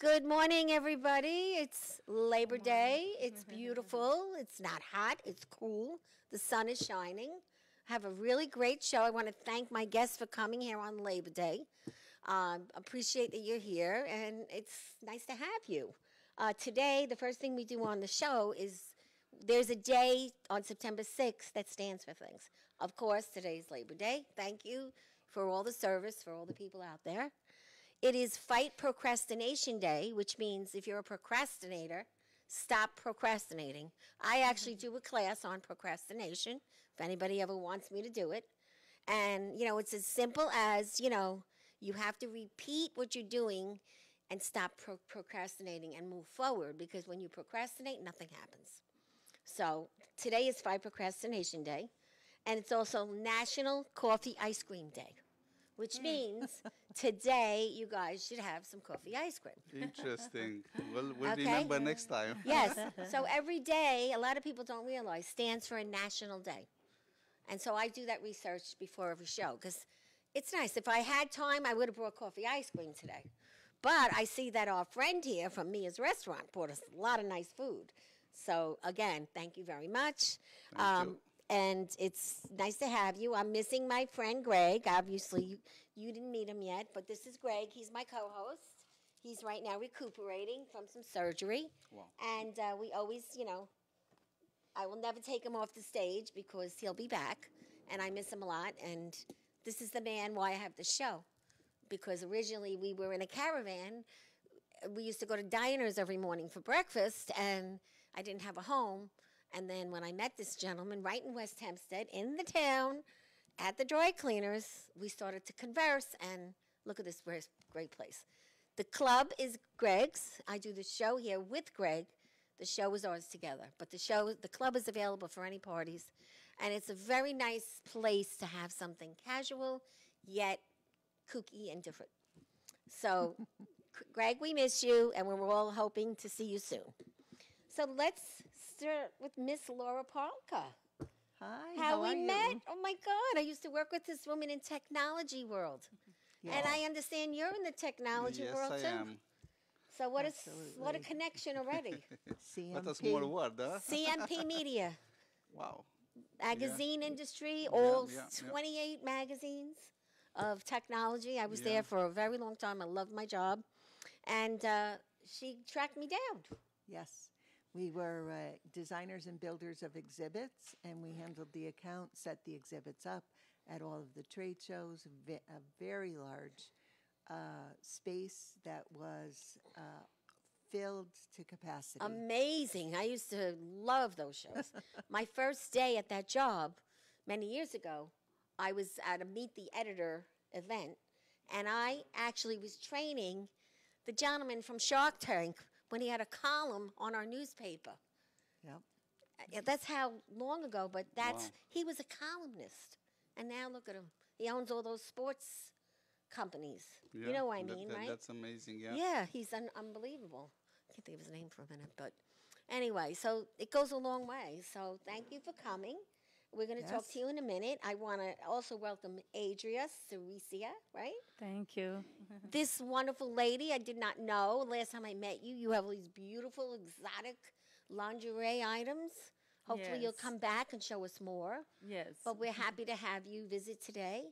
Good morning, everybody. It's Labor Day. It's beautiful. It's not hot. It's cool. The sun is shining. I have a really great show. I want to thank my guests for coming here on Labor Day. Um, appreciate that you're here, and it's nice to have you. Uh, today, the first thing we do on the show is there's a day on September 6th that stands for things. Of course, today's Labor Day. Thank you for all the service for all the people out there. It is Fight Procrastination Day, which means if you're a procrastinator, stop procrastinating. I actually do a class on procrastination if anybody ever wants me to do it. And, you know, it's as simple as, you know, you have to repeat what you're doing and stop pro- procrastinating and move forward because when you procrastinate, nothing happens. So today is Fight Procrastination Day, and it's also National Coffee Ice Cream Day, which mm. means today you guys should have some coffee ice cream. Interesting. We'll, we'll Okay. remember next time. Yes. So every day, a lot of people don't realize, stands for a national day. And so I do that research before every show because it's nice. If I had time, I would have brought coffee ice cream today. But I see that our friend here from Mia's restaurant brought us a lot of nice food. So again, thank you very much. Um, you. And it's nice to have you. I'm missing my friend Gregg. Obviously, you, you didn't meet him yet, but this is Gregg. He's my co host. He's right now recuperating from some surgery. Wow. And uh, we always, you know, I will never take him off the stage because he'll be back, and I miss him a lot. And this is the man why I have the show, because originally we were in a caravan. We used to go to diners every morning for breakfast, and I didn't have a home. And then when I met this gentleman right in West Hempstead, in the town, at the dry cleaners, we started to converse. And look at this great, great place. The club is Gregg's. I do the show here with Gregg. The show is ours together, but the show, the club is available for any parties, and it's a very nice place to have something casual yet kooky and different. So, Gregg, we miss you, and we're all hoping to see you soon. So let's start with Miss Laura Parker. Hi, How, how, we are you? met? Oh my God! I used to work with this woman in technology world, and I understand you're in the technology yes, world I too. am. So what is what a connection already? CMP. What a small word, huh? CMP Media, Wow. magazine industry, all yeah, yeah. 28 magazines of technology. I was Yeah. there for a very long time. I loved my job, and uh, she tracked me down. Yes. We were uh, designers and builders of exhibits, and we handled the account, set the exhibits up at all of the trade shows. A very large uh, space that was uh, filled to capacity. Amazing. I used to love those shows. My first day at that job many years ago, I was at a Meet the Editor event, and I actually was training the gentleman from Shark Tank when he had a column on our newspaper. yep. Uh, yeah, That's how long ago, but that's Wow. he was a columnist, and now look at him. He owns all those sports companies. you know what I that- mean, that- right? That's amazing, yeah. Yeah, he's un- unbelievable. I can't think of his name for a minute, but anyway, so it goes a long way. So thank you for coming. We're going to talk to you in a minute. I want to also welcome Adria Cireasa, right? Thank you. this wonderful lady I did not know. Last time I met you, you have all these beautiful, exotic lingerie items. Hopefully, you'll come back and show us more. Yes. But we're happy to have you visit today.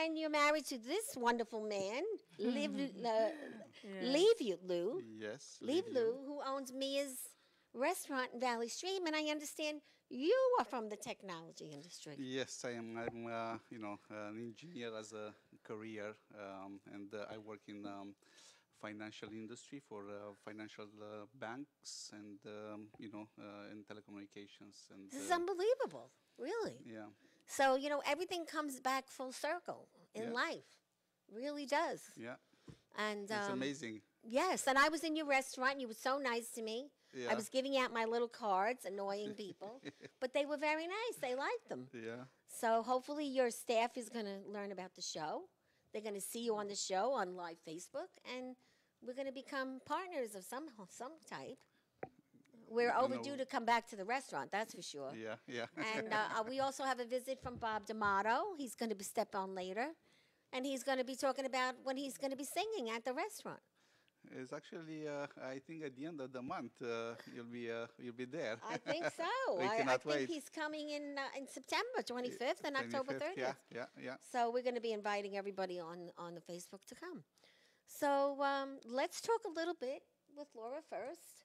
And you're married to this wonderful man, Liv, uh, Leave You, Lou. Yes. Leave Leave Lou, who owns Mia's restaurant in Valley Stream, and I understand you are from the technology industry. Yes, I am. I'm, uh, you know, an engineer as a career, um, and uh, I work in um, financial industry for uh, financial uh, banks and um, you know, uh, in telecommunications and. This is uh, unbelievable, really. yeah. So, you know, everything comes back full circle in Yeah. life. Really does. Yeah. And It's um, amazing. Yes, and I was in your restaurant. and You were so nice to me. I was giving out my little cards, annoying people, but they were very nice. They liked them. Yeah. So hopefully your staff is going to learn about the show. They're going to see you on the show on live Facebook, and we're going to become partners of some some type. We're overdue to come back to the restaurant, that's for sure. Yeah. Yeah. And uh, we also have a visit from Bob D'Amato. He's going to be step on later, and he's going to be talking about when he's going to be singing at the restaurant. It's actually, uh, I think at the end of the month, uh, you'll be uh, you'll be there. I think so. I, I think wait. he's coming in uh, in September 25th and October 25th, 30th. Yeah, yeah, yeah. So we're going to be inviting everybody on on the Facebook to come. So um, let's talk a little bit with Laura first.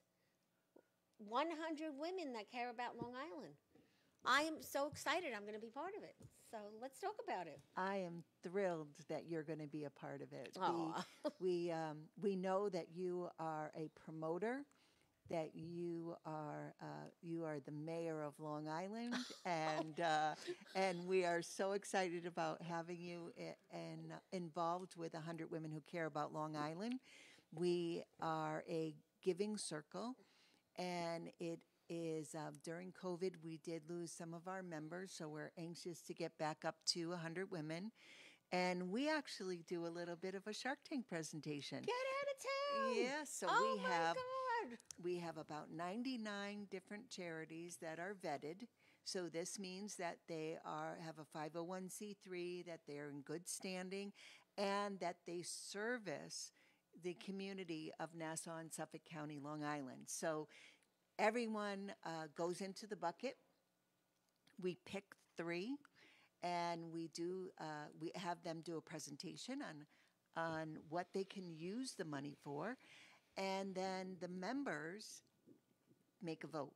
100 women that care about Long Island. I am so excited. I'm going to be part of it. So let's talk about it. I am thrilled that you're going to be a part of it. Aw. We, we, um, we know that you are a promoter, that you are uh, you are the mayor of Long Island, and uh, and we are so excited about having you i- and involved with 100 Women Who Care About Long Island. We are a giving circle, and it is uh, during COVID, we did lose some of our members, so we're anxious to get back up to 100 women. And we actually do a little bit of a Shark Tank presentation. Get out of town. Yeah, so oh we my have God. we have about 99 different charities that are vetted. So this means that they are have a 501c3, that they're in good standing, and that they service the community of Nassau and Suffolk County, Long Island. So everyone uh, goes into the bucket. We pick three, and we do uh, we have them do a presentation on on what they can use the money for, and then the members make a vote.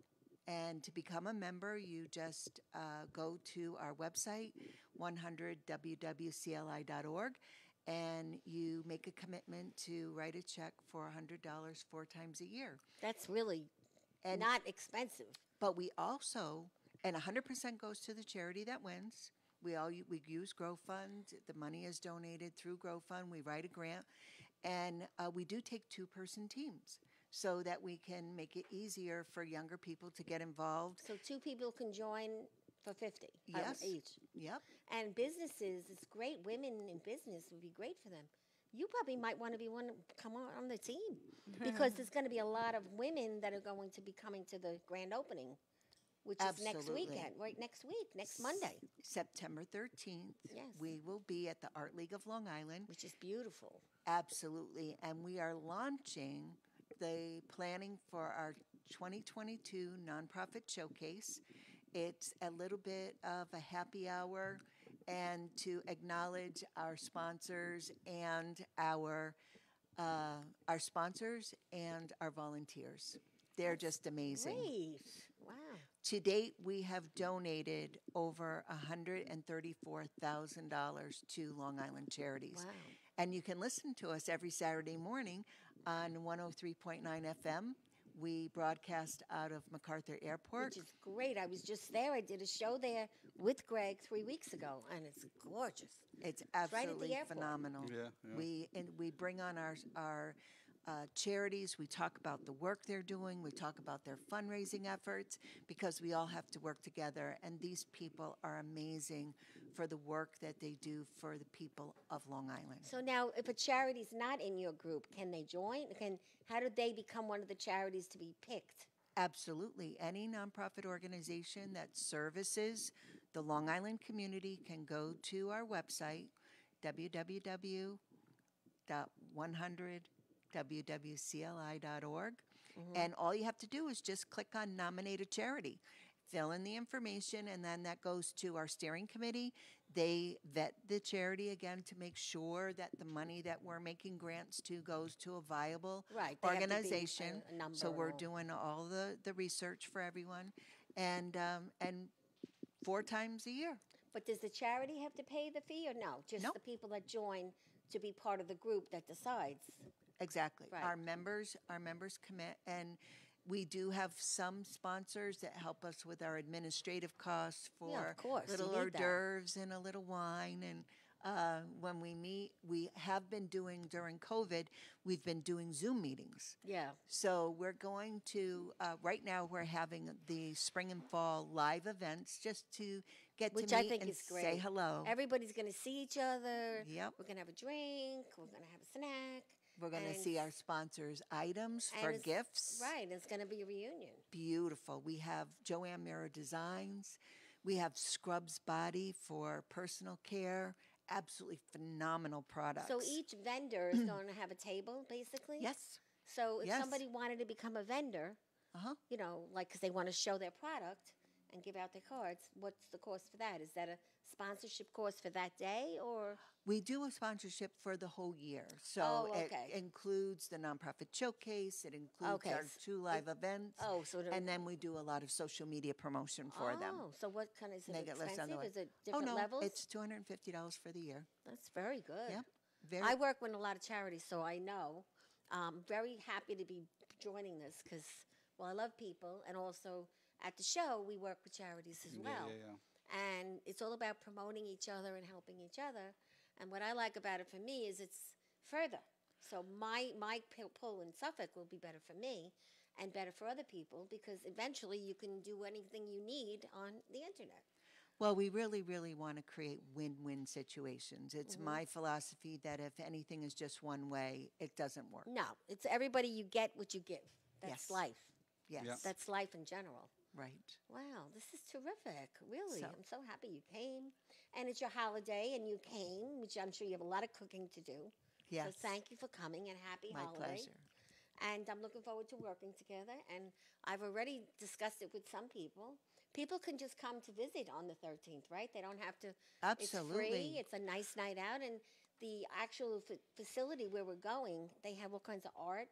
And to become a member, you just uh, go to our website, 100wwcli.org, and you make a commitment to write a check for $100 four times a year. That's really And- not expensive. But we also, and 100% goes to the charity that wins. We all u- we use Grow Fund. The money is donated through Grow Fund. We write a grant, and uh, we do take two-person teams so that we can make it easier for younger people to get involved. So two people can join for 50 uh, Yes. each. Yep. And businesses, it's great. Women in business would be great for them. You probably might want to be one come on on the team because there's going to be a lot of women that are going to be coming to the grand opening, which is next weekend, right? Next week, next Monday, September 13th, Yes. we will be at the Art League of Long Island. which is beautiful. Absolutely. And we are launching the planning for our 2022 nonprofit showcase. It's a little bit of a happy hour and to acknowledge our sponsors and our uh, our sponsors and our volunteers. They're just amazing. Great. Wow. To date, we have donated over $134,000 to Long Island charities. Wow. And you can listen to us every Saturday morning on 103.9 FM. We broadcast out of MacArthur Airport. Which is great. I was just there. I did a show there with Gregg three weeks ago, and it's gorgeous. It's right at the absolutely airport. phenomenal. Yeah, yeah. We and we bring on our our uh, charities. We talk about the work they're doing. We talk about their fundraising efforts because we all have to work together. And these people are amazing for the work that they do for the people of Long Island. So now, if a charity's not in your group, can they join? Can how do they become one of the charities to be picked? Absolutely. Any nonprofit organization that services the Long Island community can go to our website, www.100wwcli.org. Mm-hmm. And all you have to do is just click on nominate a charity, fill in the information, and then that goes to our steering committee. They vet the charity again to make sure that the money that we're making grants to goes to a viable Right, they have to be a- organization. a so we're doing all the, the research for everyone, and um, and four times a year. But does the charity have to pay the fee or no? Just Nope. the people that join to be part of the group that decides. Exactly. Right. Our members, our members commit, and we do have some sponsors that help us with our administrative costs for Yeah, of course, little hors that. d'oeuvres and a little wine. And uh, when we meet, we have been doing during COVID. We've been doing Zoom meetings. Yeah. So we're going to uh, right now. We're having the spring and fall live events just to get Which to I meet think and is great. say hello. Everybody's going to see each other. Yep. We're going to have a drink. We're going to have a snack. We're going to see our sponsors' items for gifts. Right. It's going to be a reunion. beautiful. We have Joanne Mirror Designs. We have Scrubs Body for personal care absolutely phenomenal products. So each vendor is going to have a table, basically. yes, So if Yes. somebody wanted to become a vendor, uh huh. you know, like because they want to show their product and give out their cards, what's the cost for that? Is that a sponsorship cost for that day, or We do a sponsorship for the whole year. So Oh, it includes the nonprofit showcase, it includes Okay, our two live events. oh, so and then we do a lot of social media promotion for oh, them. so what kind of is it Make it less on expensive? the way. Is it Oh different no, levels? it's two hundred and fifty dollars for the year. That's very good. Yeah, very. I work with a lot of charities, so I know. Um, very happy to be joining this because, well, I love people, and also at the show we work with charities as Yeah, well. yeah, yeah. And it's all about promoting each other and helping each other. And what I like about it for me is it's further. So my my pull in Suffolk will be better for me, and better for other people because eventually you can do anything you need on the internet. Well, we really, really want to create win-win situations. It's Mm-hmm. my philosophy that if anything is just one way, it doesn't work. No, it's everybody. You get what you give. That's Yes. life. Yes, Yeah. That's life in general. Right. Wow, this is terrific. Really, So- I'm so happy you came. And it's your holiday, and you came, which I'm sure you have a lot of cooking to do. Yes. So thank you for coming, and happy My holiday. pleasure. and I'm looking forward to working together. And I've already discussed it with some people. People can just come to visit on the 13th, right? They don't have to. Absolutely. It's free. It's a nice night out, and the actual fa- facility where we're going, they have all kinds of art,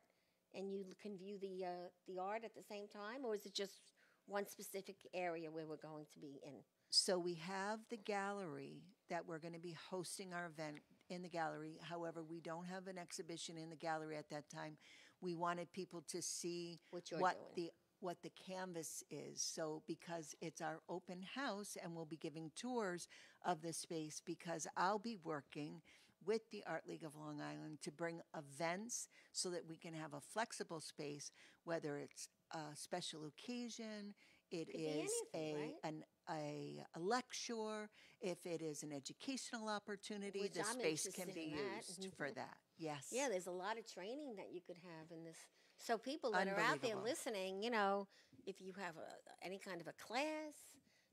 and you can view the uh, the art at the same time, or is it just one specific area where we're going to be in? So we have the gallery that we're going to be hosting our event in the gallery. However, we don't have an exhibition in the gallery at that time. We wanted people to see What what the what the canvas is. So because it's our open house and we'll be giving tours of the space because I'll be working with the Art League of Long Island to bring events so that we can have a flexible space whether it's a special occasion, it is anything, a right? an a, a lecture, if it is an educational opportunity, Which the I'm space can be used mm-hmm. for that. Yes. Yeah, there's a lot of training that you could have in this. So people that are out there listening, you know, if you have a, any kind of a class,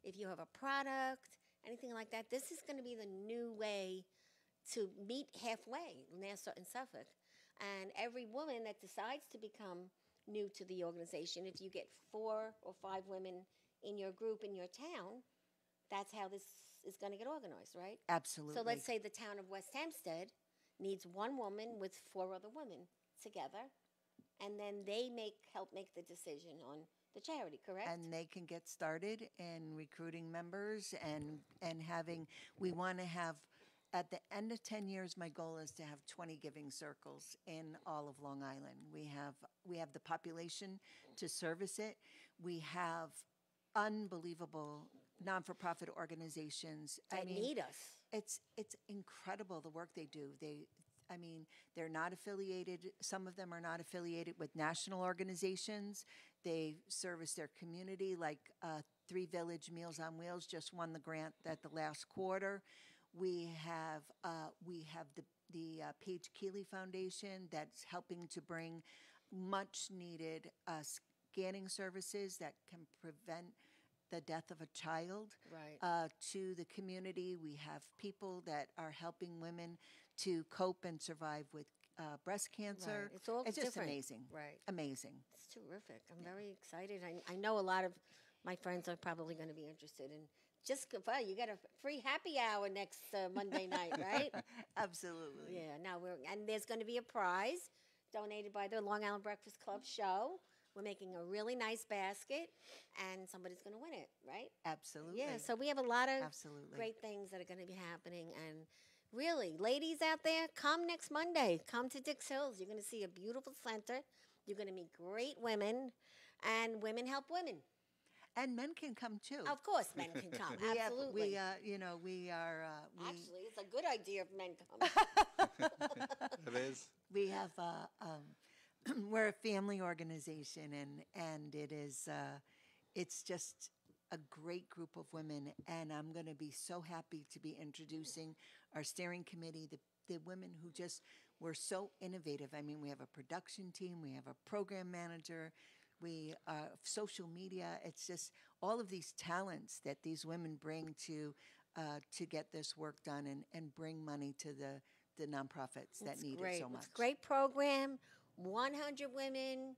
if you have a product, anything like that, this is going to be the new way to meet halfway, Nassau and Suffolk. And every woman that decides to become new to the organization, if you get four or five women in your group in your town, that's how this is going to get organized, right? Absolutely. So let's say the town of West Hempstead needs one woman with four other women together, and then they make help make the decision on the charity. Correct? and they can get started in recruiting members and and having we want to have at the end of 10 years my goal is to have 20 giving circles in all of long island we have we have the population to service it we have unbelievable non-for-profit organizations that need us. it's it's incredible the work they do. They I mean, they're not affiliated some of them are not affiliated with national organizations. They service their community like uh, Three Village Meals on Wheels just won the grant at the last quarter. We have uh, we have the the uh, Paige Keeley Foundation that's helping to bring much needed uh, scanning services that can prevent the death of a child Right. uh, to the community. We have people that are helping women to cope and survive with uh, breast cancer. It's all it's just amazing. Right. Amazing. It's terrific. I'm very excited. I, I know a lot of my friends are probably going to be interested in. Just well, you got a free happy hour next uh, Monday night, right? Absolutely. Yeah, now we're and there's going to be a prize donated by the Long Island Breakfast Club show. We're making a really nice basket, and somebody's going to win it, right? Absolutely. Yeah. So we have a lot of Absolutely. great things that are going to be happening, and really, ladies out there, come next Monday. Come to Dix Hills. You're going to see a beautiful center. You're going to meet great women, and women help women. And men can come too. Of course, men can come. we have, Absolutely. we, uh, you know, we are, uh, we, Actually, it's a good idea if men come. It is. we have uh, um, we're a family organization and and it is uh, it's just a great group of women and i'm going to be so happy to be introducing our steering committee the, the women who just were so innovative i mean we have a production team we have a program manager we uh, social media it's just all of these talents that these women bring to uh, to get this work done and, and bring money to the, the nonprofits that It's need great. it so much. It's great program. 100 women.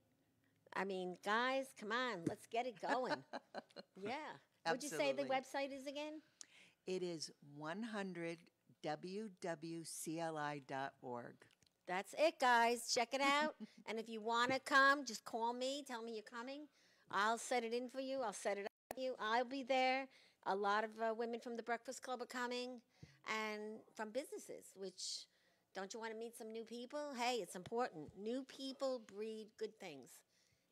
I mean, guys, come on, let's get it going. yeah. Would you say the website is again? It is 100 www.cli.org. That's it, guys. Check it out. and if you want to come, just call me. Tell me you're coming. I'll set it in for you. I'll set it up for you. I'll be there. A lot of uh, women from the Breakfast Club are coming and from businesses, which don't you want to meet some new people? Hey, it's important. New people breed good things.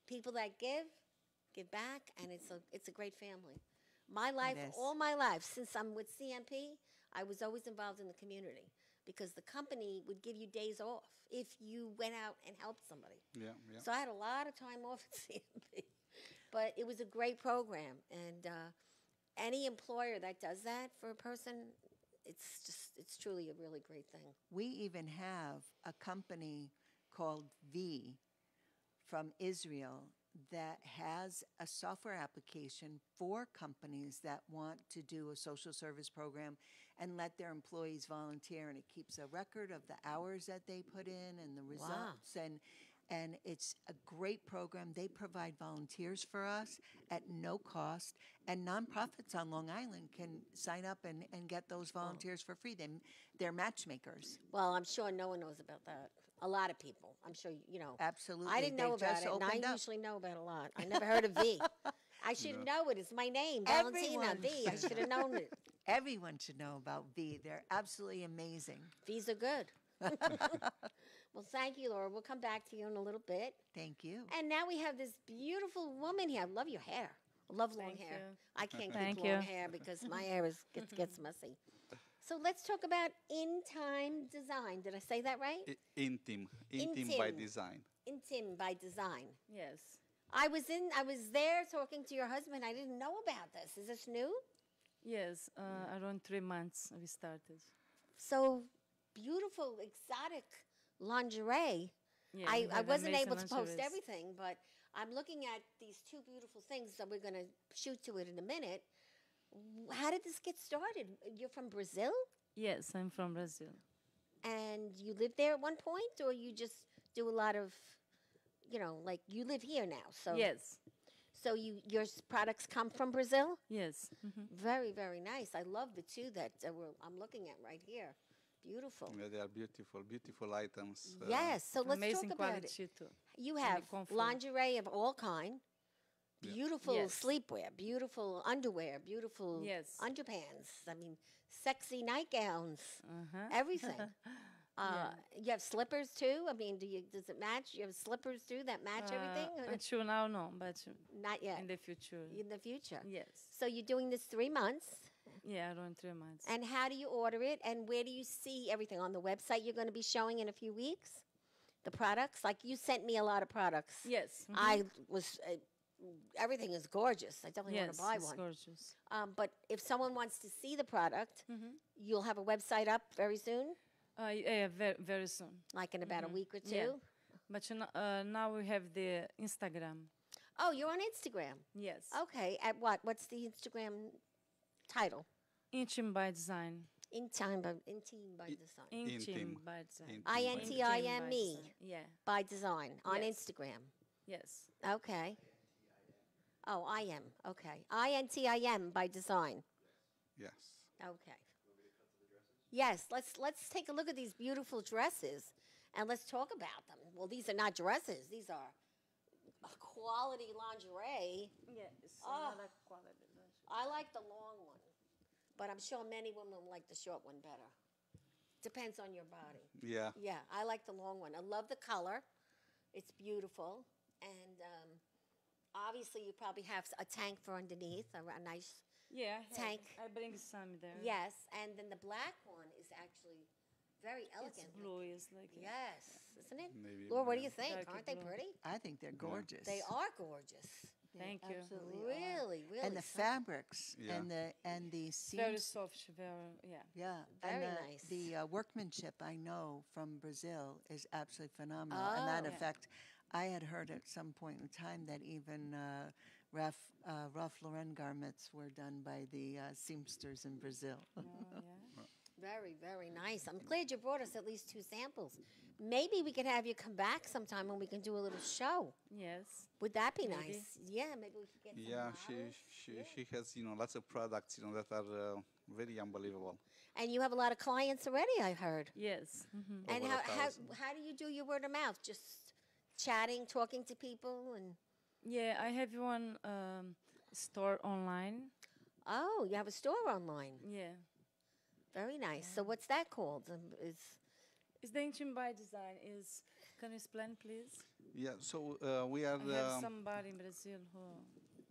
People that give, give back, and it's a, it's a great family. My life, all my life, since I'm with CMP, I was always involved in the community because the company would give you days off if you went out and helped somebody. Yeah, yeah. So I had a lot of time off at CMP, but it was a great program. And uh, any employer that does that for a person, it's just it's truly a really great thing. We even have a company called V from Israel that has a software application for companies that want to do a social service program and let their employees volunteer and it keeps a record of the hours that they put in and the results and and it's a great program. They provide volunteers for us at no cost, and nonprofits on Long Island can sign up and, and get those volunteers for free. They, they're matchmakers. Well, I'm sure no one knows about that. A lot of people. I'm sure you know. Absolutely. I didn't They know about it, and I up. usually know about a lot. I never heard of V. I should know it. It's my name, Valentina Everyone V. I should have known it. Everyone should know about V. They're absolutely amazing. V's are good. well, thank you, Laura. We'll come back to you in a little bit. Thank you. And now we have this beautiful woman here. I love your hair. I love long Thank hair. you. I can't Thank keep long hair because my hair is gets, gets messy. So let's talk about in time design. Did I say that right? I- Intim, intim by Intim. design. Intim by design. Yes. I was in. I was there talking to your husband. I didn't know about this. Is this new? Yes. Uh, around three months we started. So beautiful, exotic lingerie. Yeah, I, I wasn't able to post lingeries. everything, but I'm looking at these two beautiful things that we're going to shoot to it in a minute. How did this get started? You're from Brazil Yes, I'm from Brazil. and you lived there at one point, or you just do a lot of, you know, like you live here now. So Yes. So you your products come from Brazil? Yes. mhm. Very very nice. I love the two that uh, we're, I'm looking at right here. Beautiful. Yeah, they are beautiful, beautiful items. uh, Yes. So let's Amazing talk about it. quality too. You have lingerie of all kind, beautiful Yes. sleepwear, beautiful underwear, beautiful Yes. underpants. I mean, sexy nightgowns, Uh-huh. everything. uh, You have slippers too. I mean, do you? Does it match? You have slippers too that match everything? Uh, or until now, no, but Not yet. in the future. In the future. Yes. So you're doing this three months, Yeah, around three months. and how do you order it? And where do you see everything on the website? You're going to be showing in a few weeks. The products, like you sent me a lot of products. yes. mhm. I was. Uh, everything is gorgeous. I definitely yes, want to buy it's one. gorgeous. Um, but if someone wants to see the product, Mhm. you'll have a website up very soon, Uh, yeah, very, very soon. like in about a week or two. Yeah. But you know, uh, now we have the Instagram. Oh, you're on Instagram. Yes. Okay. At what? What's the Instagram title? Intim by design. In time by in by design. Intim, Intim. by design. Intim I by design. T I Intim by E design. Yeah. by design on Yes. Instagram. Yes. Okay. Oh, I am. Okay. I N T I M by design. Yes. Okay. Yes, let's let's take a look at these beautiful dresses and let's talk about them. Well, these are not dresses. These are quality lingerie. Yeah, it's Ah. another quality. I like the long one, but I'm sure many women like the short one better. Depends on your body. Yeah. Yeah, I like the long one. I love the color. It's beautiful. And um, obviously, you probably have a tank for underneath, a, a nice, Yeah, I have- Tank. I bring some there. yes. And then the black one is actually very elegant. blue. Is like a- Yes, isn't it? Maybe, Laura, what do you think? Aren't they pretty? I think they're gorgeous. They are gorgeous. Thank you. Absolutely are. Really, really. And the some- fabrics Yeah. and the and the seams. Very soft. Very yeah. Yeah, Very and the, nice. The uh, workmanship I know from Brazil is absolutely phenomenal. As a matter Oh. of fact, I had heard at some point in time that even uh, Ralph, uh, Ralph Lauren garments were done by the uh, seamsters in Brazil. Oh, yeah. Very, very nice. I'm glad you brought us at least two samples. Maybe we could have you come back sometime and we can do a little show. Yes. Would that be Maybe. nice? Yeah, maybe we could get some Yeah, she models. she, she has you know lots of products you know that are uh, very unbelievable. And you have a lot of clients already, I heard. Yes. hmm And how, how, how do you do your word of mouth? Just chatting, talking to people and Yeah, I have one um, store online. oh, you have a store online. Yeah. Very nice. So what's that called? Um, Is It's the Intim by Design. Is can you explain, please? Yeah, so uh, we are I have um, somebody in Brazil who.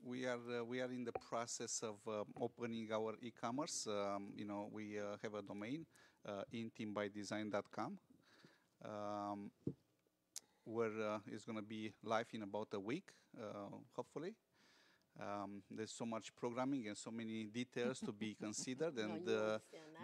we are uh, we are in the process of um, opening our e-commerce. Um, you know, we uh, have a domain, uh, intimbydesign.com, um, where uh, it's going to be live in about a week, uh, hopefully. Um, there's so much programming and so many details to be considered and uh,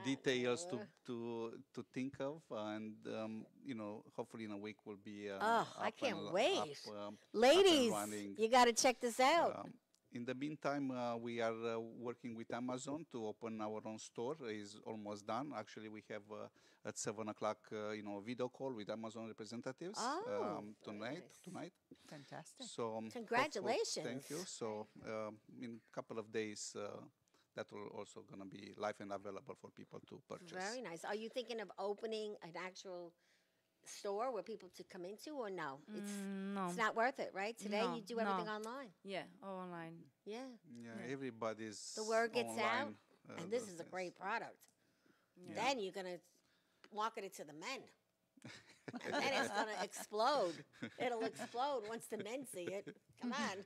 details to, to to think of and um, you know hopefully in a week we'll be uh, Oh, I can't wait. up, um, ladies, you got to check this out. In the meantime, uh, we are uh, working with Amazon to open our own store. It's almost done. Actually, we have uh, at seven o'clock, uh, you know, video call with Amazon representatives Oh, um, tonight. nice. Tonight. Fantastic. So um, Congratulations. Thank you. So um, in a couple of days, uh, that will also gonna be live and available for people to purchase. Very nice. Are you thinking of opening an actual store where people to come into or no? It's Mm, no. it's not worth it, right? Today No, you do everything no. online. Yeah, all online. Yeah. Yeah, Yeah. everybody's The word gets out, uh, and this is a great product. Yeah. Then you're gonna market it to the men. and then it's gonna explode. It'll explode once the men see it. Come on.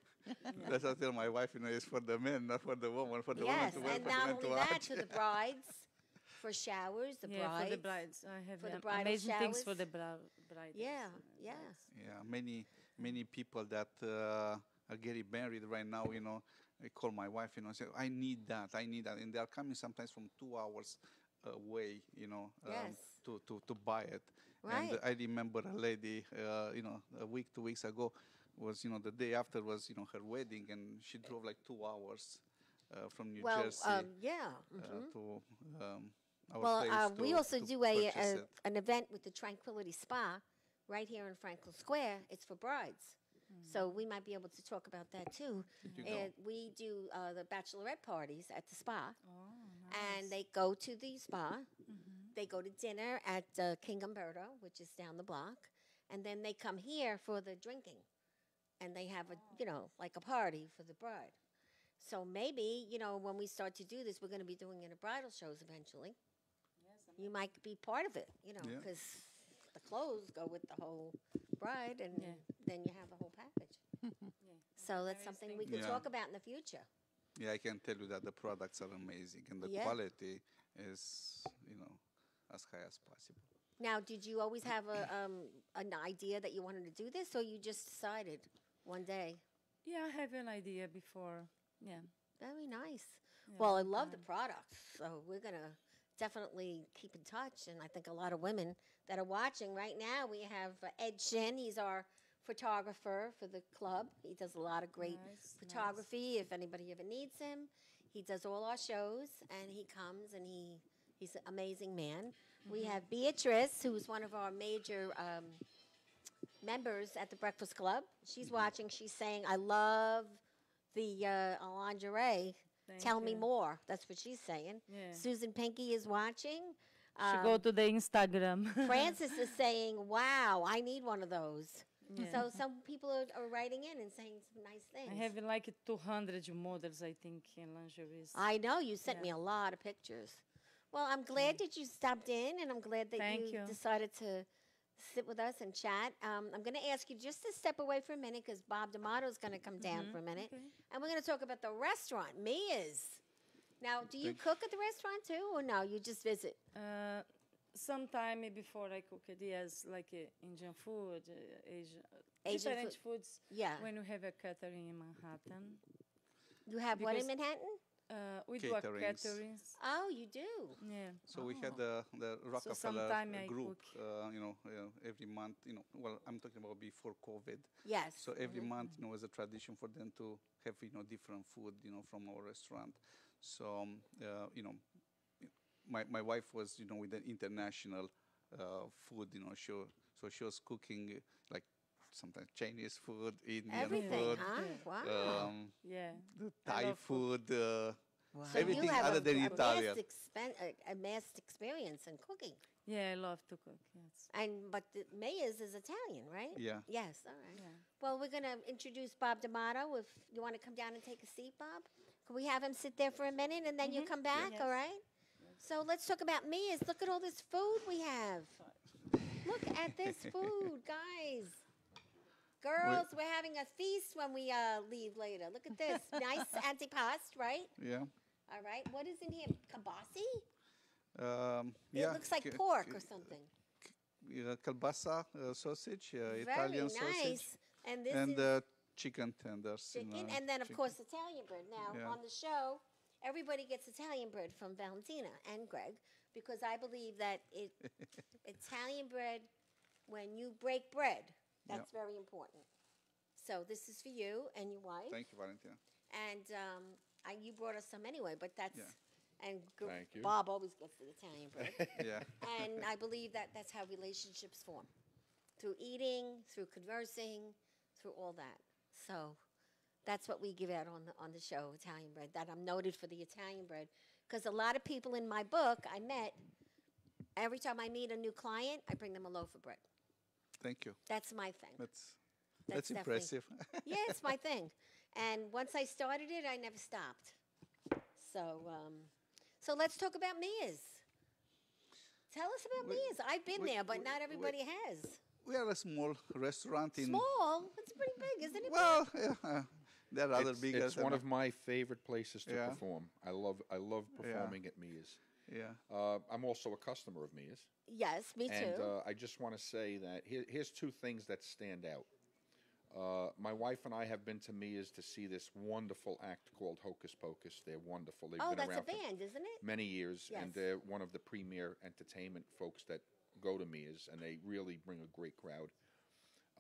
That's what I tell my wife. You know, it's for the men, not for the woman. For the yes, woman to wear, and for the not men only to that, watch. to the brides, for showers, the yeah, brides. for the brides. I have For the bridal amazing things for the bri- brides. Yeah, uh, yeah. brides. Yeah, many many people that uh, are getting married right now, you know, I call my wife, you know, say, I need that, I need that, and they are coming sometimes from two hours away, you know, um, Yes. to, to to buy it. Right. And I remember a lady, uh, you know, a week, two weeks ago, was you know the day after was you know her wedding, and she drove like two hours uh, from New well, Jersey um, yeah. uh, mhm. to um, our Well, place uh, we also do a, a an event with the Tranquility Spa right here in Franklin Square. It's for brides, so we might be able to talk about that too. you go. And we do uh, the bachelorette parties at the spa, Oh, and they go to the spa. They go to dinner at uh, King Umberto, which is down the block, and then they come here for the drinking, and they have a you know like a party for the bride. So maybe you know when we start to do this, we're going to be doing it at bridal shows eventually. You might be part of it, you know, Yeah. because the clothes go with the whole bride, and Yeah. then you have the whole package. yeah. So that's something we could Yeah. talk about in the future. Yeah, I can tell you that the products are amazing and the Yeah. quality is, you know, as high as possible. Now, did you always have a um, an idea that you wanted to do this, or you just decided one day? Yeah, I have an idea before. Yeah. Very nice. yeah, Well, I long love the time. products, so we're gonna definitely keep in touch. And I think a lot of women that are watching right now, we have uh, Ed Shin. He's our photographer for the club. He does a lot of great Nice, nice. photography. If anybody ever needs him, he does all our shows, and he comes and he he's an amazing man. We Mm-hmm. have Beatrice, who's one of our major. Um, members at the Breakfast Club. She's Mm-hmm. watching. She's saying, "I love the uh, lingerie. Thank Tell me more." That's what she's saying. Yeah. Susan Pinky is watching. She Um, go to the Instagram. Francis is saying, "Wow, I need one of those." Yeah. So some people are, are writing in and saying some nice things. I have like 200 models, I think, in lingerie. I know you sent me a lot of pictures. Well, I'm glad that you stopped in, and I'm glad that you, you. decided to sit with us and chat. Um, I'm going to ask you just to step away for a minute because Bob D'Amato is going to come down for a minute, Okay. and we're going to talk about the restaurant, Mia's. Now, do you cook at the restaurant too, or no? You just visit? Uh, sometime before I cook it, yes, like uh, Indian food, uh, Asian, Asian different food. foods. Yeah. When you have a catering in Manhattan, You have what in Manhattan? Uh, we do a Caterings. caterings. Oh, you do? Yeah. So we had the the Rockefeller sometime uh, group, uh, you know, uh, every month. You know, well, I'm talking about before COVID. Yes. So every month, you know, was a tradition for them to have, you know, different food, you know, from our restaurant. So, um, uh, you know, my, my wife was, you know, with an international uh, food, you know, she, so she was cooking uh, like sometimes Chinese food, Indian Everything, food, huh? Wow. um, Yeah. the Thai love food, uh, Wow. so everything you have other a, than a Italian. Mass expen- a, a mass experience in cooking. Yeah, I love to cook. Yes. And but the Maya's is Italian, right? Yeah. Yes. All right. Yeah. Well, we're gonna introduce Bob D'Amato. If you want to come down and take a seat, Bob, can we have him sit there for a minute and then you come back? All right. So let's talk about Mia's. Look at all this food we have. Look at this food, guys. Girls, we're having a feast when we uh, leave later. Look at this. nice antipasto, right? yeah. All right. What is in here? Kabasi? Um, It looks like k- pork or something. uh, kielbasa uh, sausage, uh, Very Italian nice. sausage, And this and is uh, chicken tenders. chicken, and then of chicken. course Italian bread. Now Yeah. on the show, everybody gets Italian bread from Valentina and Gregg because I believe that it Italian bread, when you break bread, that's very important. So this is for you and your wife, Thank you, Valentina. and um, I, you brought us some anyway. But that's Yeah. and Gr- Thank you. Bob always gets the Italian bread, Yeah. and I believe that that's how relationships form through eating, through conversing, through all that. So that's what we give out on the on the show, Italian bread. That I'm noted for the Italian bread because a lot of people in my book I met. Every time I meet a new client, I bring them a loaf of bread. Thank you. That's my thing. That's That's that's, impressive. yeah, it's my thing. And once I started it, I never stopped. So, um, so let's talk about Mia's. Tell us about We- Mia's. I've been we- there, but we- not we- everybody has. we are a small restaurant in. Small. It's pretty big, isn't it? Well, yeah, there are other it's, bigger. it's one of my favorite places to Yeah. perform. I love I love Yeah. performing at Mia's. Yeah. Uh, I'm also a customer of Mia's, yes, me too. and uh, I just want to say that here, here's two things that stand out. Uh, my wife and I have been to Mia's to see this wonderful act called Hocus Pocus. They're wonderful. They've oh, been that's a around for band, isn't it? many years, and they're one of the premier entertainment folks that go to Mia's, and they really bring a great crowd.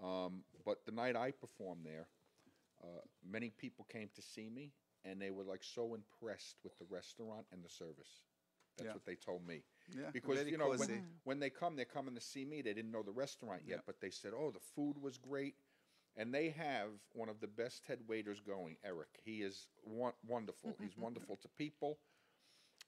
Um, but the night I performed there, uh, many people came to see me, and they were like so impressed with the restaurant and the service. That's Yeah. what they told me. Yeah, because very you know cozy. when, when they come, they're coming to see me. They didn't know the restaurant yet, Yeah. but they said, "Oh, the food was great." And they have one of the best head waiters going, Eric. He is won- wonderful. He's wonderful to people.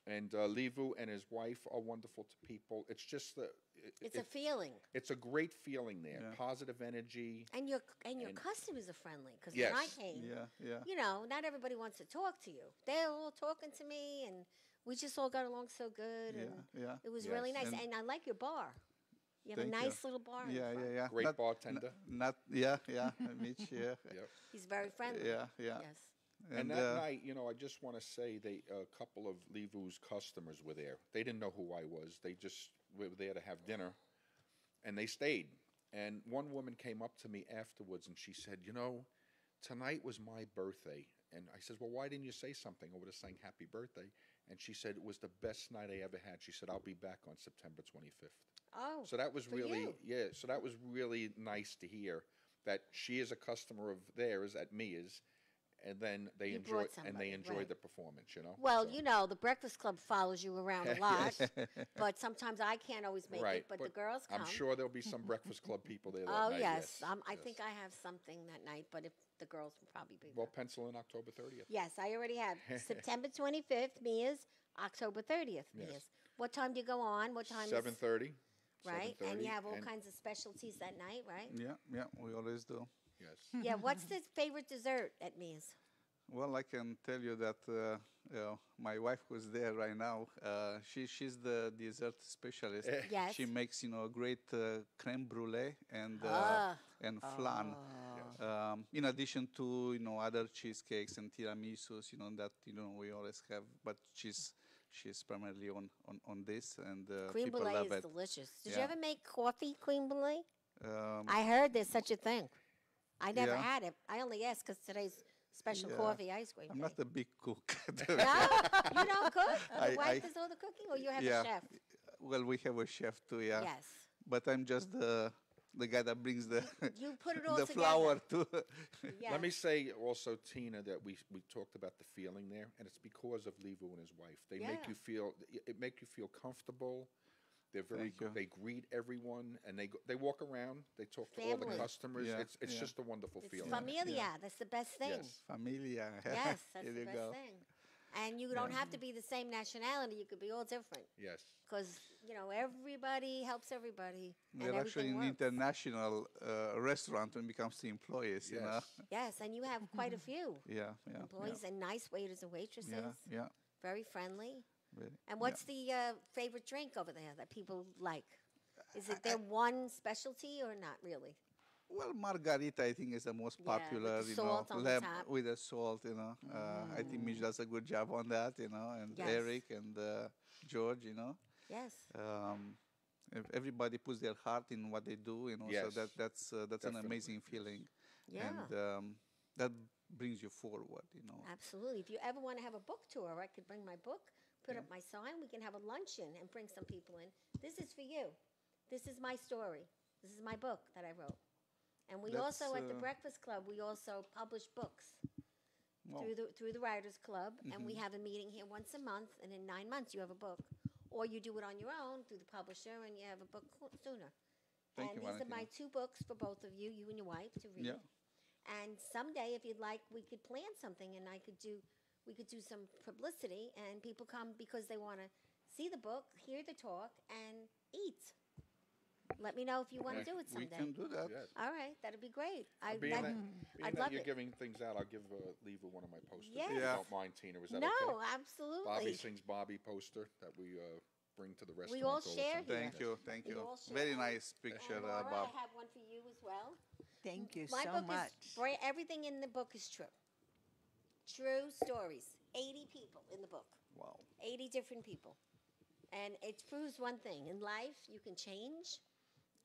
And uh, Livu and his wife are wonderful to people. It's just the it- It's a it- feeling. it's a great feeling there. Yeah. Positive energy. And your and your And- customers are friendly because when I Yes. came, Yeah. Yeah. you know, not everybody wants to talk to you. They're all talking to me, and we just all got along so good. Yeah. And Yeah. it was really nice. And- And, I like your bar. You have Thank a you. nice little bar. in Yeah. Yeah. Yeah. Great Not- bartender. n- Not. Yeah. Yeah. Mitch. Yeah. Yep. He's very friendly. Yeah. Yeah. Yes. And, that uh, night, you know, I just want to say they a couple of Livu's customers were there. They didn't know who I was. They just were there to have dinner, and they stayed. And one woman came up to me afterwards, and she said, "You know, tonight was my birthday." And I said, "Well, why didn't you say something?" I would have sang "Happy Birthday." And she said it was the best night I ever had. She said, "I'll be back on September 25th." Oh. So that was really you. yeah. So that was really nice to hear that she is a customer of theirs at Mia's, and then they You enjoy brought and somebody, they enjoy right. the performance. You know. Well, So- you know, the Breakfast Club follows you around a lot, but sometimes I can't always make right. it. But, the girls come. I'm sure there'll be some Breakfast Club people there. That Oh night, yes, yes. um, I yes. think I have something that night, but if the girls will probably be Well, there. pencil in October 30th. Yes, I already have September 25th. Mia's October 30th. Yes. Mia's. What time do you go on? What time? Seven Is, thirty. right, and you have all kinds of specialties that night, right? Yeah. Yeah. We always do. Yes. yeah. What's the favorite dessert at Mia's? Well, I can tell you that uh, you know, my wife who's there right now. Uh, she she's the dessert specialist. Yes. She makes you know a great uh, creme brulee and uh, Ah. and flan. Um, in addition to you know other cheesecakes and tiramisus, you know that you know we always have, but she's she's primarily on on, on this, and uh, Cream people brulee love is it. delicious. Did you ever make coffee cream brulee? Um, I heard there's such a thing. I never Yeah. had it. I only asked because today's special Yeah. coffee ice cream. I'm thing. not a big cook. no, you don't cook. I- The wife I- does all the cooking, or you have yeah. a chef. Well, we have a chef too, yeah. Yes. But I'm just the the guy that brings the You put it all the together. flour to. Yes. Let me say also, Tina, that we we talked about the feeling there, and it's because of Levu and his wife. They make Yeah. you feel it make you feel comfortable. They're very Thank you. they greet everyone, and they go, they walk around. They talk to all the Family. customers. Yeah, It's it's yeah. just a wonderful It's feeling. familia. That's the best thing. Yes. Familia. Yes, that's Here the you best go. thing. And you don't have to be the same nationality. You could be all different Yes. because you know everybody helps everybody. and We're actually everything an works. international uh, restaurant when it comes to employees, you know. Yes. Yes, and you have quite a few Yeah, yeah. employees and nice waiters and waitresses. Yeah, yeah. Very friendly. Very, And yeah. what's the uh, favorite drink over there that people like? Is it their one specialty or not really? Well, margarita, I think, is the most Yeah, with popular. the you salt know, on the top. with the salt. You know, uh, I think Mitch does a good job on that. You know, and Yes. Eric and uh, George. You know, Yes. um, everybody puts their heart in what they do. You know, so that that's uh, that's an amazing feeling, Yeah. and um, that brings you forward. You know. Absolutely. If you ever want to have a book tour, I could bring my book, put up my sign. We can have a luncheon and bring some people in. This is for you. This is my story. This is my book that I wrote. And we That's, also at the uh, Breakfast Club, we also publish books Well, through the through the Writers Club, and Mm-hmm. we have a meeting here once a month, and in nine months you have a book, or you do it on your own through the publisher, and you have a book co- sooner. Thank and you, these are my two books for both of you, you and your wife, to read. Yeah. And someday, if you'd like, we could plan something, and I could do, we could do some publicity, and people come because they want to see the book, hear the talk, and eat. Let me know if you want to do it someday. we someday. can do that. Yes. All right, that'd be great. I, Being that- that, being I'd that love you're it. giving things out, I'll give uh, Leva one of my posters. If you Yes. don't mind, Tina. Is that no, okay? absolutely. Bobby sings Bobby poster that we uh, bring to the restaurant. We all share here. Thank you, thank you. all share Very it. nice picture, And uh, Laura, Bob. I have one for you as well. Thank you My so book much. is bra- everything in the book is true. True stories. 80 people in the book. Wow. 80 different people. And it proves one thing in life, you can change.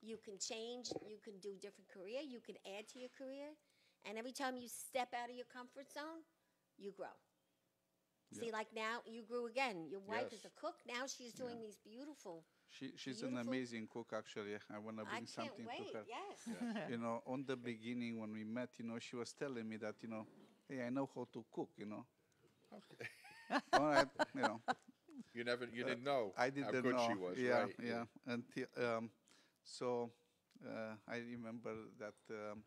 You can change, you can do different career, you can add to your career. And every time you step out of your comfort zone, you grow. See, like now, you grew again. Your wife is a cook. Now she's doing these beautiful. She, she's an amazing cook, actually. I want to bring something wait. to her. Yes. You know, on the beginning when we met, you know, she was telling me that, you know, hey, I know how to cook, you know. Okay. All right, you know, You never, you didn't know Uh, I didn't how good know. she was, yeah, right? yeah. Until um, so, uh, I remember that um,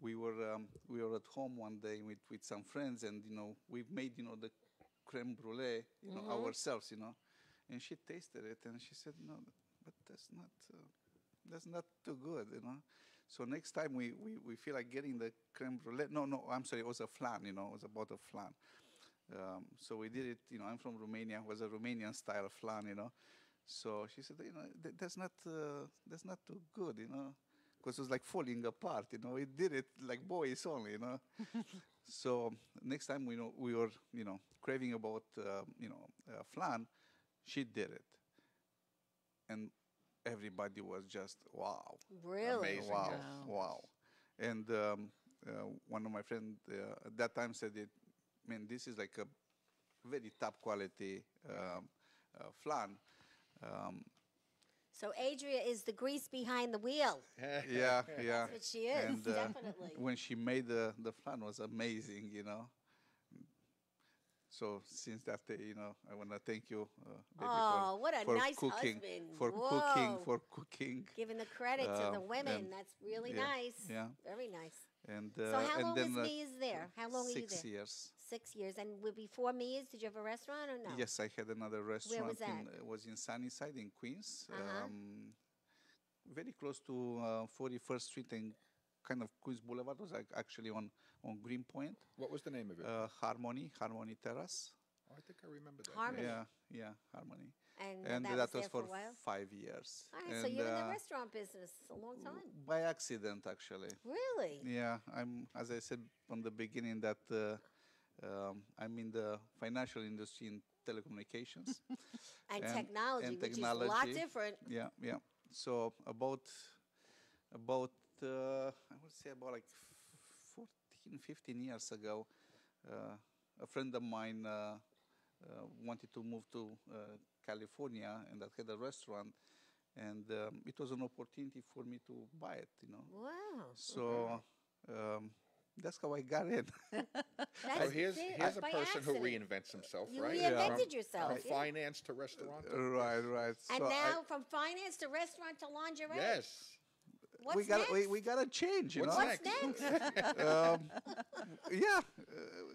we were um, we were at home one day with, with some friends, and you know we made you know the creme brulee, you know Mm-hmm. ourselves, you know, and she tasted it and she said, no, but that's not uh, that's not too good, you know. So next time we, we, we feel like getting the creme brulee. No, no, I'm sorry, it was a flan, you know, it was about a flan. Um, so we did it, you know, I'm from Romania, it was a Romanian style flan, you know. So she said, you know, th- that's not, uh, that's not too good, you know, because it was like falling apart, you know. We did it like boys only, you know. so next time we know we were, you know, craving about, uh, you know, uh, flan, she did it, and everybody was just wow. Really? Amazing, Wow, yes. wow. And um, uh, one of my friends uh, at that time said it, man, this is like a very top quality um, uh, flan. Um, So Adria is the grease behind the wheel. yeah, yeah. That's what she is, And, uh, definitely. When she made the, the flan was amazing, you know. So since that day, you know, I want to thank you, uh, baby, Oh, for, what a for nice cooking, husband. for cooking, for cooking, Giving the credit to the Um, women. That's really yeah, nice. yeah. Very nice. and uh, So how long then is uh, Mia's there? How long are you there? six years. Six years. And before Mia's, did you have a restaurant or no? Yes, I had another restaurant. Where was in, that? it was in Sunnyside in Queens, Uh-huh. um, very close to uh, 41st Street and kind of Queens Boulevard. was like actually on on Greenpoint. What was the name of it? Uh, Harmony, Harmony Terrace. oh, I think I remember that. Harmony. Yeah, yeah, Harmony. And, And that, that, was, was, for, for five years. All right, so you're in the uh, restaurant business a long time. by accident, actually. Really? Yeah, I'm as I said from the beginning that uh, um, I'm in the financial industry in telecommunications. And, and- technology, and which is a lot different. yeah, yeah. So about about uh, I would say about like 40 think 15 years ago, uh, a friend of mine uh, uh, wanted to move to uh, California and that had a restaurant, and um, it was an opportunity for me to buy it. You know, Wow. so um, that's how I got in. That's So here's here's a by person who reinvents himself, You right? reinvented From- yourself, From yeah. finance to restaurant. right, right. And so I- now, from finance to restaurant to lingerie. Yes. What's we got we, we got to change. You What's know, What's next? next? um, yeah, uh,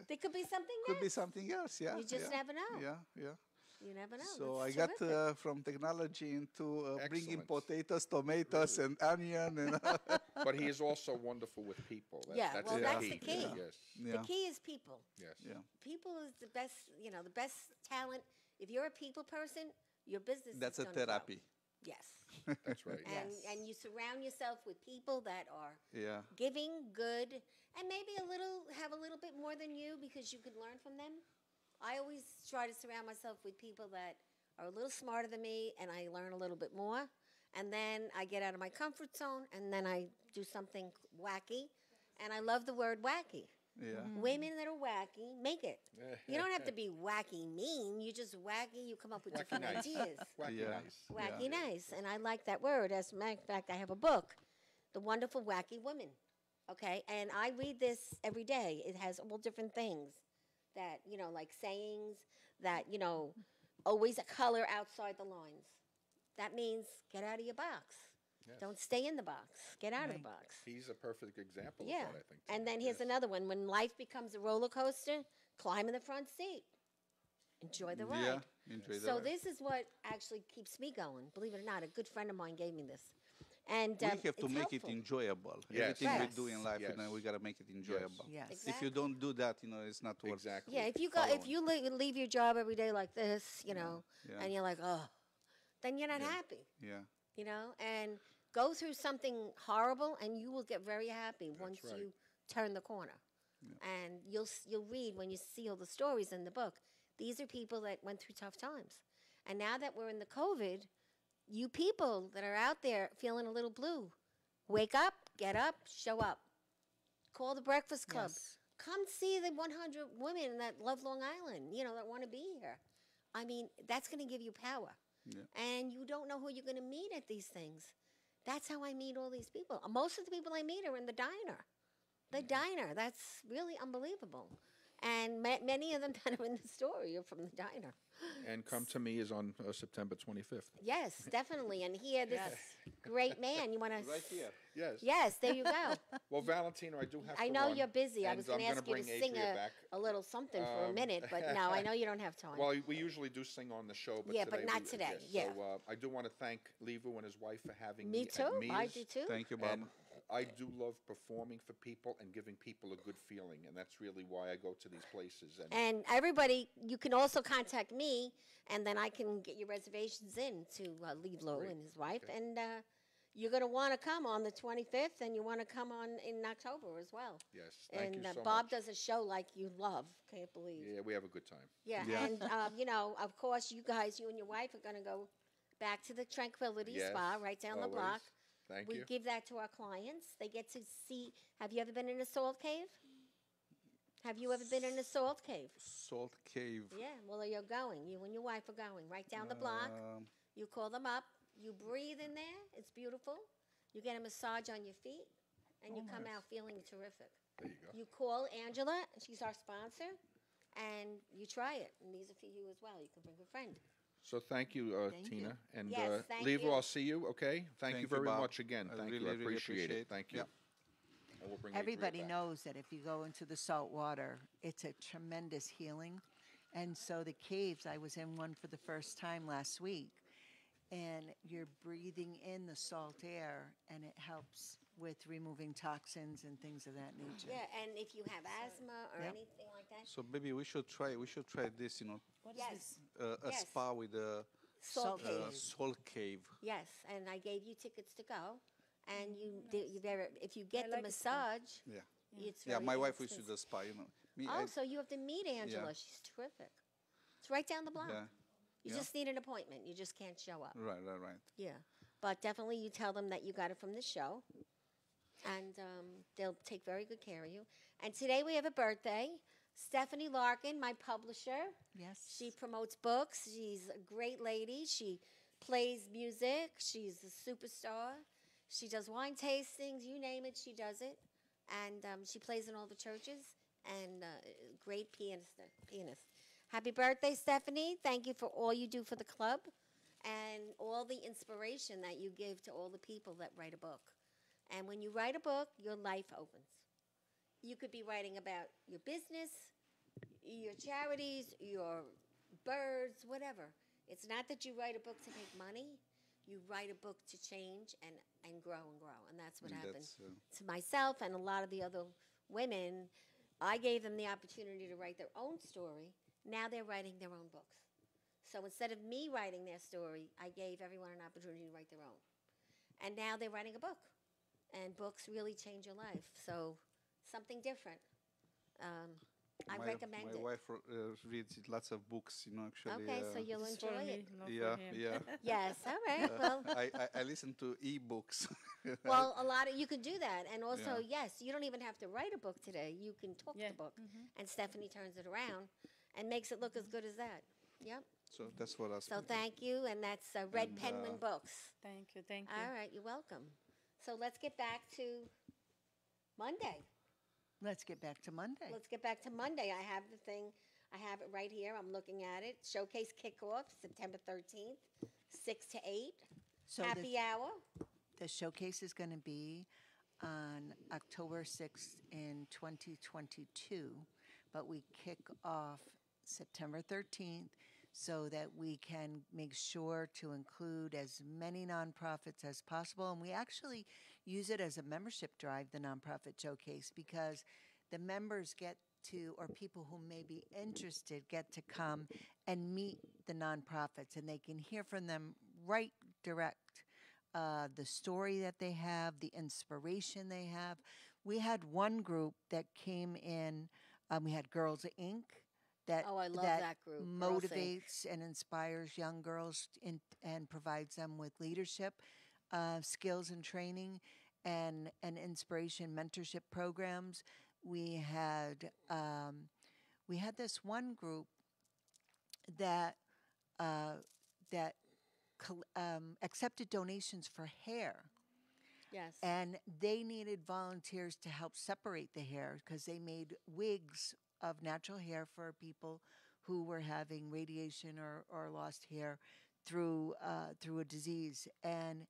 there could be something could be something else. Yeah, You just yeah, never know. Yeah, yeah. You never know. So I That's got uh, from technology into uh, bringing potatoes, tomatoes, and onion, and but he is also wonderful with people. That, Yeah, that's well, the that's key. the key. Yes. yeah, The key is people. Yes. yeah. People is the best. You know, the best talent. If you're a people person, your business. That's is a gonna grow. Therapy. Yes. That's right. and Yes. and you surround yourself with people that are Yeah, giving, good, and maybe a little have a little bit more than you because you can learn from them. I always try to surround myself with people that are a little smarter than me, and I learn a little bit more. And then I get out of my comfort zone, and then I do something wacky. And I love the word wacky. Yeah. Mm-hmm. Women that are wacky make it. You don't have to be wacky mean. You just wacky. You come up with Wacky different nice. ideas Wacky Yeah. nice. wacky nice and i like that word as a matter of fact i have a book the wonderful wacky woman okay and i read this every day it has all different things that you know like sayings that you know always a color outside the lines that means get out of your box Yes. don't stay in the box get out of the box He's a perfect example yeah of that, I think. and then here's Yes. another one when life becomes a roller coaster climb in the front seat enjoy the ride Yeah, enjoy the so ride. this is what actually keeps me going. Believe it or not, a good friend of mine gave me this, and we um, have to make helpful. it enjoyable. Yes. Everything Yes. we do in life, you know, we gotta make it enjoyable. Yes. If Exactly. you don't do that, you know, it's not worth. Exactly. Yeah, if you go, if following. you leave, leave your job every day like this, you know, yeah. and you're like, oh, then you're not Yeah. happy, Yeah, you know, and go through something horrible, and you will get very happy once right. you turn the corner. And you'll you'll read when you see all the stories in the book. These are people that went through tough times, and now that we're in the COVID, you people that are out there feeling a little blue, wake up, get up, show up. Call the Breakfast Club. Yes. Come see the 100 women that love Long Island, you know, that want to be here. I mean, that's going to give you power. Yeah. And you don't know who you're going to meet at these things. That's how I meet all these people. Most of the people I meet are in the diner. The diner. That's really unbelievable. And ma- many of them that are in the story are from the diner. And Come to Me is on uh, September 25th. Yes, definitely. And here, this great man. You want to? right here. Yes. Yes, there you go. Well, Valentina, I do have I to know run, you're busy. I was going I'm to ask you to sing a, a little something for a Um, minute, but no, I know you don't have time. Well, we usually do sing on the show, but Yeah, today but not we- today, yes. yeah. So uh, I do want to thank Levu and his wife for having Me me too. at I do too. Thank you, Bob. And I do love performing for people and giving people a good feeling, and that's really why I go to these places. And And everybody, you can also contact me, and then I can get your reservations in to uh, Lee Lowe and his wife. Okay. And uh, you're going to want to come on the 25th, and you want to come on in October as well. yes, thank and you uh, so Bob much. does a show like you love. Can't believe. Yeah, we have a good time. Yeah, Yeah. and um, you know, of course, you guys, you and your wife are going to go back to the Tranquility Yes, Spa right down the always. Thank we you. give that to our clients. They get to see. Have you ever been in a salt cave? Have you ever been in a salt cave? Salt Cave. Yeah, well, you're going. You and your wife are going right down the block. Um, You call them up. You breathe in there. It's beautiful. You get a massage on your feet, and you come out feeling terrific. There you go. You call Angela. She's our sponsor, and you try it. And these are for you as well. You can bring a friend. So thank you, uh, Thank Tina. you. And Yes, uh, thank Levo, you. I'll see you, okay? Thank, you Thank you, very Bob. much again. I Thank you. really, I really appreciate, appreciate- it. Thank you. Yep. And we'll bring Adria Everybody back. knows that if you go into the salt water, it's a tremendous healing. And so the caves, I was in one for the first time last week, and you're breathing in the salt air, and it helps with removing toxins and things of that nature. Yeah, and if you have asthma or Yep. anything like so maybe we should try. We should try this. You know, yes, uh, a Yes. spa with a salt Salt cave. uh, salt cave. Yes, and I gave you tickets to go, and you, did- you very, if you get the like the spa. massage, Yeah. it's Yeah, my wife used to inexpensive. the spa. You know, me. Oh, I, so you have to meet Angela. She's terrific. It's right down the block. yeah. You yeah. just need an appointment. You just can't show up. Right, right, right. Yeah, but definitely you tell them that you got it from the show, and um, they'll take very good care of you. And today we have a birthday. Stephanie Larkin, my publisher. Yes. She promotes books. She's a great lady. She plays music. She's a superstar. She does wine tastings. You name it, she does it. And um, she plays in all the churches. And uh, great pianist. Pianist. Happy birthday, Stephanie! Thank you for all you do for the club, and all the inspiration that you give to all the people that write a book. And when you write a book, your life opens. You could be writing about your business, your charities, your birds, whatever. It's not that you write a book to make money. You write a book to change and, and grow and grow. And that's what And happened that's, uh, to myself and a lot of the other women. I gave them the opportunity to write their own story. Now they're writing their own books. So instead of me writing their story, I gave everyone an opportunity to write their own. And now they're writing a book. And books really change your life. So something different. Um, I my, recommend my it. wife uh, reads lots of books, you know, actually. Okay, so uh, you'll enjoy it. yeah, yeah. Yes, all right. Well, I, I, I listen to e-books. well, a lot of you can do that, and also, Yeah. yes, you don't even have to write a book today. You can talk Yeah. the book, and Stephanie turns it around and makes it look as good as that. Yep. so that's what I So thank you, and that's uh, Red And, Penguin uh, Books. Thank you, thank you. All right, you're welcome. So let's get back to Monday. Let's get back to Monday. Let's get back to Monday. I have the thing. I have it right here. I'm looking at it. Showcase kickoff September 13th, six to eight. So Happy the, hour. the showcase is going to be on October 6th in 2022, but we kick off September 13th so that we can make sure to include as many nonprofits as possible. And we actually use it as a membership drive, the nonprofit showcase, because the members get to, or people who may be interested, get to come and meet the nonprofits and they can hear from them right direct uh, the story that they have, the inspiration they have. We had one group that came in, um, we had Girls Inc. That, Oh, I love that group, motivates and inspires young girls in, and provides them with leadership uh, skills and training and, and inspiration mentorship programs. We had um, we had this one group that uh, that um, accepted donations for hair, Yes. and they needed volunteers to help separate the hair because they made wigs of natural hair for people who were having radiation or, or lost hair through uh, through a disease, and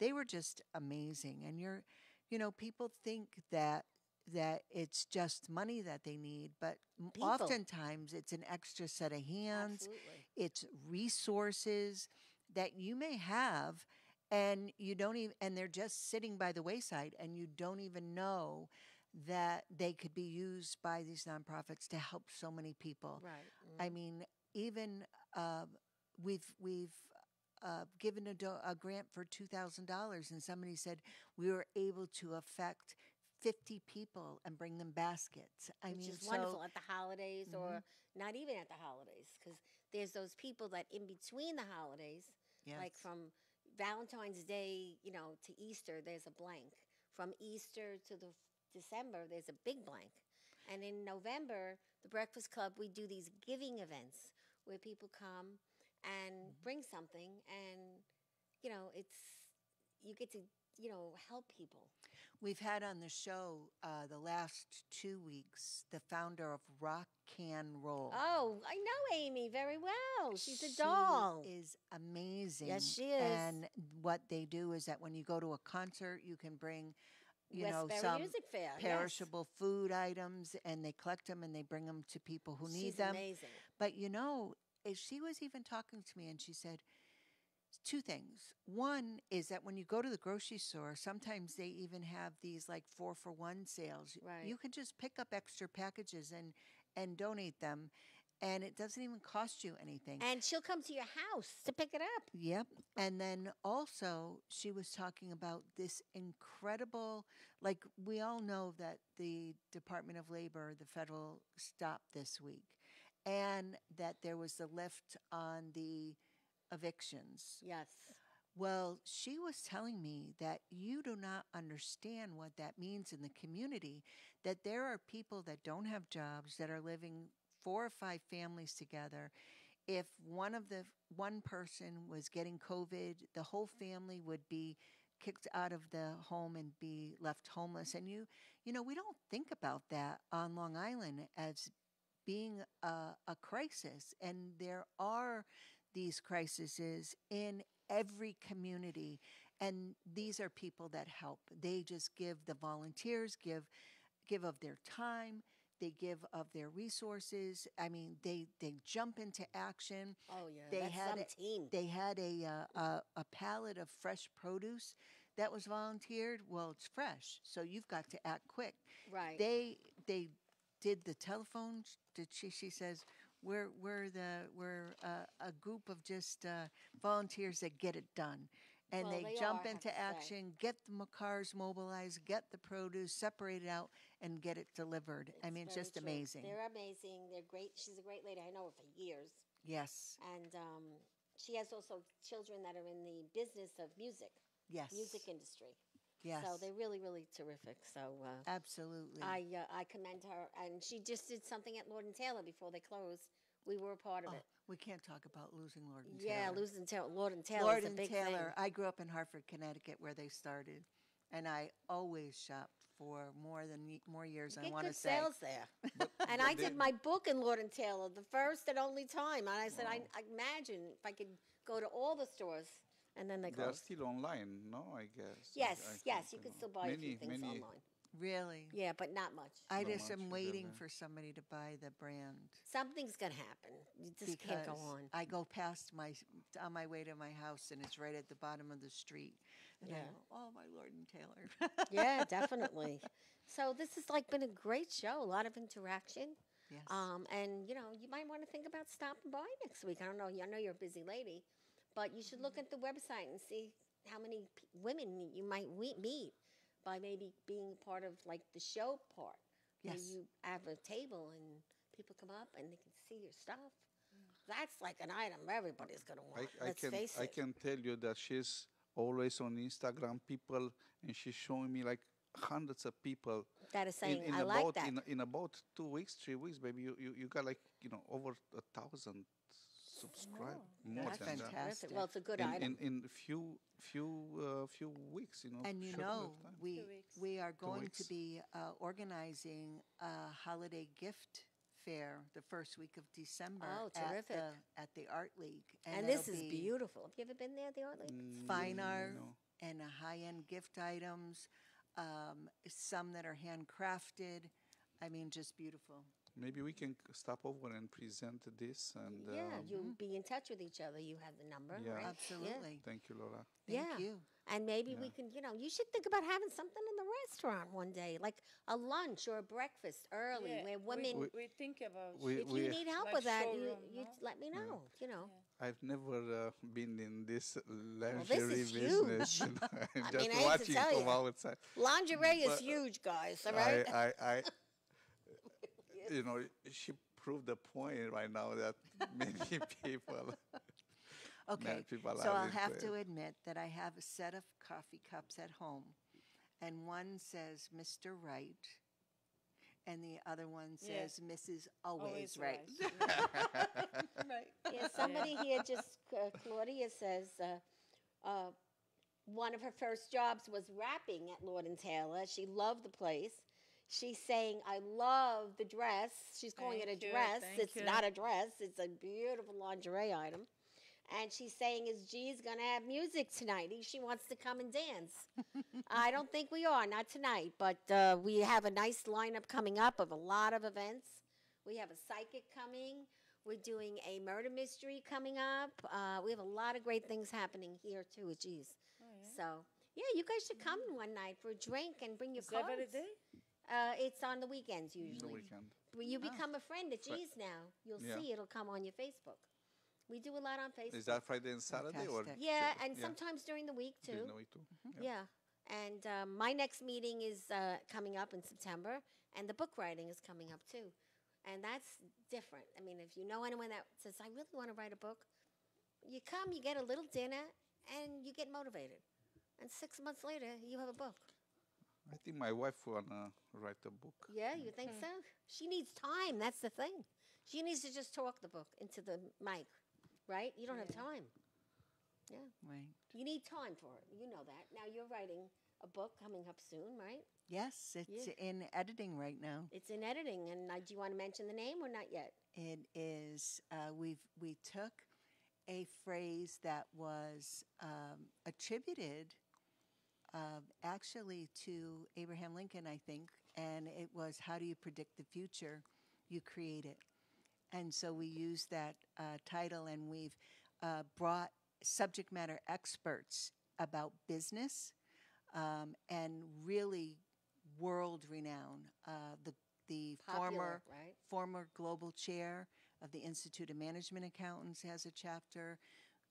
they were just amazing. And you're, you know, people think that that it's just money that they need, but People. oftentimes it's an extra set of hands Absolutely. it's resources that you may have and you don't even and they're just sitting by the wayside and you don't even know that they could be used by these nonprofits to help so many people Right. i mean even uh, we've we've uh, given a, do- a grant for $2000 and somebody said we were able to affect 50 people and bring them baskets i Which mean is so Mm-hmm. wonderful at the holidays or not even at the holidays because there's those people that in between the holidays, like from Valentine's Day, you know, to Easter, there's a blank. From Easter to the December, there's a big blank. And in November, the Breakfast Club, we do these giving events where people come and Mm-hmm. bring something, and you know, it's you get to you know help people. We've had on the show uh, the last two weeks the founder of Rock Can Roll. Oh, I know Amy very well. She's a She doll. is amazing. Yes, she is. And what they do is that when you go to a concert, you can bring, you know, some Fair. yes. perishable food items, and they collect them and they bring them to people who need them. amazing. But you know, eh, she was even talking to me, and she said two things. One is that when you go to the grocery store, sometimes they even have these like four for one sales. Right. You can just pick up extra packages and and donate them, and it doesn't even cost you anything. And she'll come to your house to pick it up. Yep. And then also, she was talking about this incredible, like, we all know that the Department of Labor, the federal, stopped this week, and that there was the lift on the evictions. Yes. Well, she was telling me that you do not understand what that means in the community, that there are people that don't have jobs that are living four or five families together. If one of the one person was getting COVID, the whole family would be kicked out of the home and be left homeless. And you, you know, we don't think about that on Long Island as being a, a crisis. And there are these crises in every community. And these are people that help. They just give the volunteers, give give of their time, they give of their resources. I mean, they they jump into action. Oh yeah, They that's had some a- team. They had a, uh, a a pallet of fresh produce that was volunteered. Well, it's fresh, so you've got to act quick. Right. They they did the telephone. Did she? She says we're we're the we're uh, a group of just uh, volunteers that get it done. And Well, they, they jump are, into action, get the cars mobilized, get the produce, separate it out, and get it delivered. I mean, it's just true. amazing. They're amazing. They're great. She's a great lady. I know her for years, yes, and um, she has also children that are in the business of music, yes, music industry. Yes, So they're really, really terrific. So uh, absolutely. I uh, I commend her, and she just did something at Lord and Taylor before they closed. We were a part of Oh, it. we can't talk about losing Lord and Yeah, Taylor. Yeah, losing Taylor, Lord and Taylor Lord and Taylor. thing. I grew up in Hartford, Connecticut, where they started, and I always shopped for more than more years. I Get want to say. sales there. and I did my book in Lord and Taylor, the first and only time. And I said, I, I imagine if I could go to all the stores, and then they They're still online, no? I guess. Yes, I yes, think, you could know. still buy a few things many, online. Really, Yeah, but not much. I Not just am waiting really. for somebody to buy the brand Something's gonna happen. You just can't go on. I go past my on my way to my house, and it's right at the bottom of the street. And I Yeah. go, oh my Lord and Taylor. yeah, definitely. So this has like been a great show. A lot of interaction. yes. Um, and you know, you might want to think about stopping by next week. I don't know. I know you're a busy lady, but you should look at the website and see how many p- women you might we- meet by maybe being part of like the show part. where Yes. you have a table and people come up and they can see your stuff. That's like an item everybody's gonna want. I, I Let's can face I can tell you that she's always on Instagram. People and she's showing me like hundreds of people. that is saying in, in I about like that. in, in about two weeks, three weeks, baby, you, you, you got like you know over a thousand subscribers. More That's than that. fantastic. Terrific. Well, it's a good in, item. in in a few few uh, few weeks, you know. And you know, we we are going to be uh, organizing a holiday gift fair the first week of December. Oh, At the, at the Art League, and it'll this is be beautiful. Have you ever been there, the art league? Mm, Fine art no. and high end gift items, um, some that are handcrafted. I mean, just beautiful. Maybe we can stop over and present this and Yeah, um, you'll be in touch with each other. You have the number, Yeah. right? Absolutely. thank you, Laura. Thank yeah. you. And maybe we can, you know, you should think about having something in the restaurant one day, like a lunch or a breakfast early, Yeah, where women. We, we think about. We- if you need help Like with that, you, showroom, you no? let me know. You know, I've never uh, been in this this lingerie is business. huge. I'm I just mean, I hate to watching tell from outside. lingerie is But huge, guys. All right. I, I, I, you know, she proved the point right now that many people. Okay, people so are I'll have it. to admit that I have a set of coffee cups at home, and one says Mr. Right, and the other one Yeah. says Mrs. Always, Always Right. right. Yeah, somebody here just, uh, Claudia says, uh, uh, one of her first jobs was rapping at Lord and Taylor. She loved the place. She's saying, I love the dress. She's calling Thank it a you, dress. thank It's you. not a dress, it's a beautiful lingerie item. And she's saying, Is G's going to have music tonight? She wants to come and dance. I don't think we are, not tonight, but uh, we have a nice lineup coming up of a lot of events. We have a psychic coming. We're doing a murder mystery coming up. Uh, we have a lot of great things happening here too at G's. So yeah, you guys should come one night for a drink and bring your Is that cards. day? Uh, it's on the weekends usually. the weekend. But you become a friend at G's now. You'll Yeah. see it'll come on your Facebook. We do a lot on Facebook. Is that Friday and Saturday or yeah, ju- and sometimes during the week too. during the week too? Yeah. And um, my next meeting is uh, coming up in September, and the book writing is coming up too. And that's different. I mean, if you know anyone that says, I really want to write a book, you come, you get a little dinner, and you get motivated. And six months later, you have a book. I think my wife wanna write a book. Yeah, you think so? She needs time. That's the thing. She needs to just talk the book into the mic, right? You don't have time. Yeah. Right. You need time for it. You know that. Now you're writing a book coming up soon, right? Yes, it's Yeah. in editing right now. It's in editing, and uh, do you want to mention the name or not yet? It is. Uh, we've we took a phrase that was um, attributed uh, actually to Abraham Lincoln, I think, and it was "How do you predict the future? You create it." And so we used that uh, title, and we've uh, brought subject matter experts about business um, and really world renowned. Uh, the the Popular, former right? former global chair of the Institute of Management Accountants has a chapter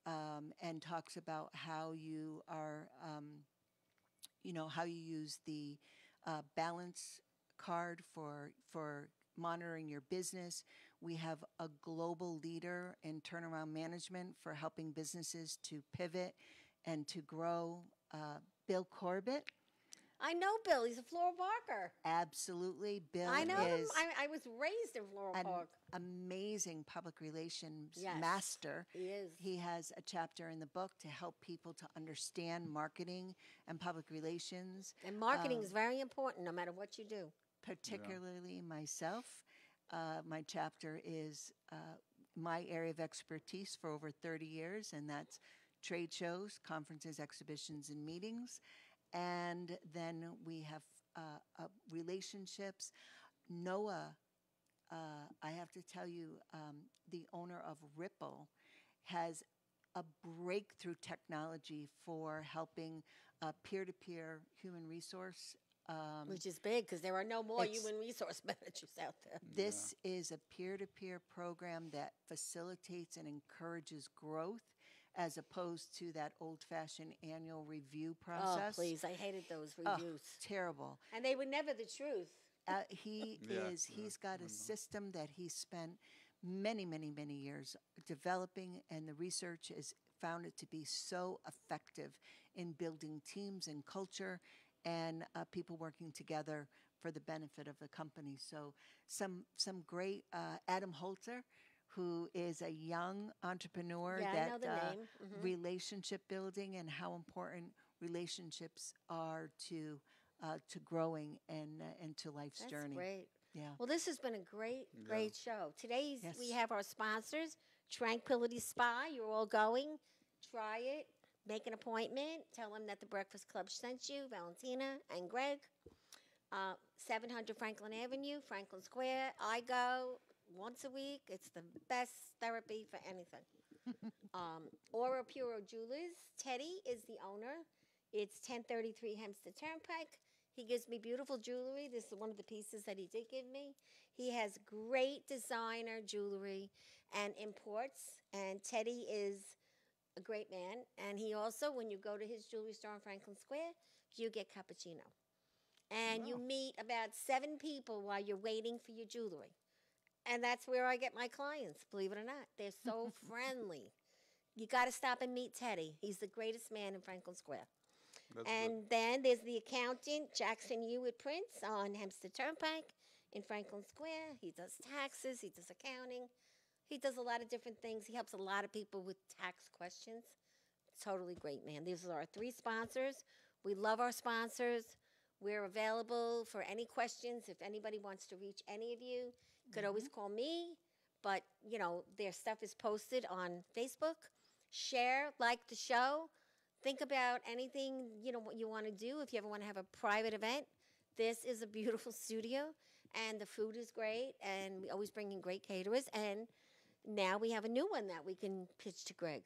um, and talks about how you are, um, you know, how you use the uh, balance card for for monitoring your business. We have a global leader in turnaround management for helping businesses to pivot and to grow. Uh, Bill Corbett, I know Bill. He's a Floral Parker. absolutely. Bill I know him. is I, I was raised in Floral an Park. amazing public relations Yes. master. He is. He has a chapter in the book to help people to understand marketing and public relations, And marketing um, is very important no matter what you do. particularly myself. Uh, my chapter is uh, my area of expertise for over 30 years, and that's trade shows, conferences, exhibitions, and meetings. And then we have uh, uh, relationships. Noah, uh, I have to tell you, um, the owner of Ripple has a breakthrough technology for helping peer to peer human resource. Um, Which is big because there are no more human resource managers out there. this is a peer to peer program that facilitates and encourages growth as opposed to that old fashioned annual review process. Oh, please. I hated those Oh, reviews. terrible. And they were never the truth. Uh, he Yeah, is, yeah, he's got a system that he spent many, many, many years developing, and the research has found it to be so effective in building teams and culture and uh, people working together for the benefit of the company. So, some, some great, uh, Adam Holzer, who is a young entrepreneur Yeah, I that know the uh, name. Mhm. relationship building and how important relationships are to uh, to growing and uh, and to life's That's journey. great. Yeah. Well, this has been a great, great show. Today's we have our sponsors, Tranquility Spa. You're all going. Try it. Make an appointment. Tell them that the Breakfast Club sent you, Valentina and Gregg. Uh, 700 Franklin Avenue, Franklin Square. I go once a week. It's the best therapy for anything. um, Aura Puro Jewelers. Teddy is the owner. It's 1033 Hempstead Turnpike. He gives me beautiful jewelry. This is one of the pieces that he did give me. He has great designer jewelry and imports. And Teddy is a great man. And he also, when you go to his jewelry store in Franklin Square, you get cappuccino. And you meet about seven people while you're waiting for your jewelry. And that's where I get my clients, believe it or not. They're so friendly. You got to stop and meet Teddy. He's the greatest man in Franklin Square. That's good. And then there's the accountant, Jackson Hewitt Prince, on Hempstead Turnpike in Franklin Square. He does taxes, he does accounting, he does a lot of different things. He helps a lot of people with tax questions. Totally great, man. These are our three sponsors. We love our sponsors. We're available for any questions. If anybody wants to reach any of you could always call me. But, you know, their stuff is posted on Facebook. Share, like the show. Think about anything, you know, what you want to do. If you ever want to have a private event, this is a beautiful studio and the food is great and we always bring in great caterers and now we have a new one that we can pitch to Gregg.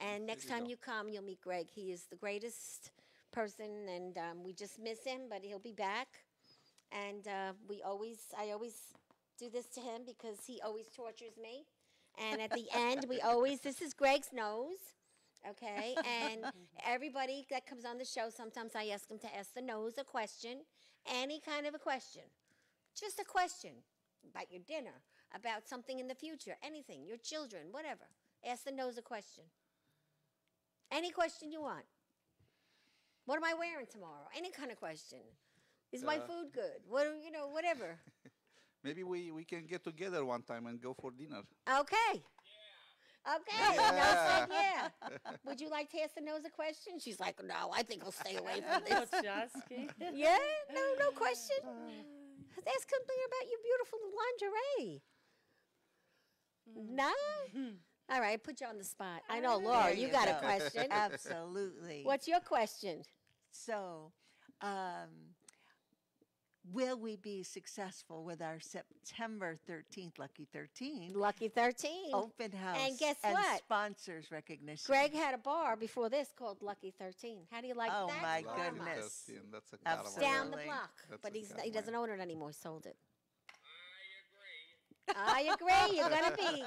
And next time you come, you'll meet Gregg. He is the greatest person, and um, we just miss him, but he'll be back. And uh, we always, I always do this to him because he always tortures me. And at the end, we always, this is Gregg's nose, okay? And everybody that comes on the show, sometimes I ask them to ask the nose a question, any kind of a question, just a question about your dinner, about something in the future, anything, your children, whatever. Ask the nose a question. Any question you want. What am I wearing tomorrow? Any kind of question. Is my Uh, food good? What do- you know, whatever. Maybe we, we can get together one time and go for dinner. Okay. Okay. No said yeah. Would you like Tessa knows a question? She's like, no, I think I'll stay away from this. What's asking? yeah? No, no question. Ask something about your beautiful lingerie. No? All right, put you on the spot. I know, Laura, There you you got a question. Absolutely. What's your question? So, um, will we be successful with our September 13th, Lucky 13, Lucky 13. open house And guess what? sponsors recognition? Gregg had a bar before this called Lucky 13. How do you like Oh, that? Oh, my karma? goodness. That's, that's a Absolutely. Down the block. That's but he's, he doesn't own it anymore. He sold it. I agree. You're going to be.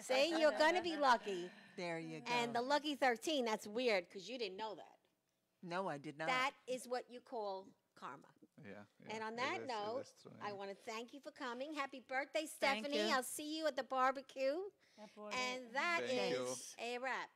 See, you're going to be lucky. There you go. And the lucky 13, that's weird because you didn't know that. no, I did not. That is what you call karma. Yeah. yeah, And on it that is- note, is true, I want to thank you for coming. Happy birthday, Stephanie. I'll see you at the barbecue. And that Thank is you. a wrap.